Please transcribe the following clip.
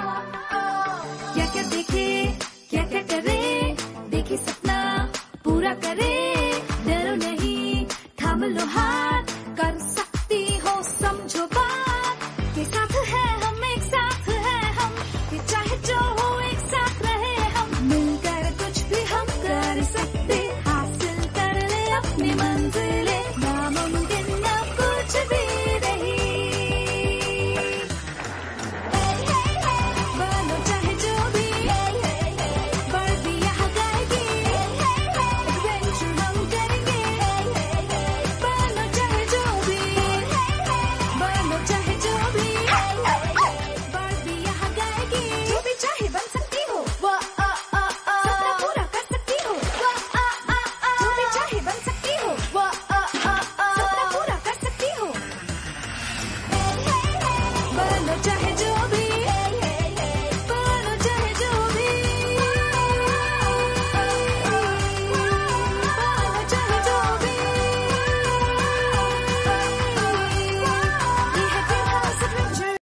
क्या क्या देखे, क्या क्या करे, देखे सपना पूरा करे। डरो नहीं, थाम लो हाथ, कर सकती हो समझो बात। के साथ है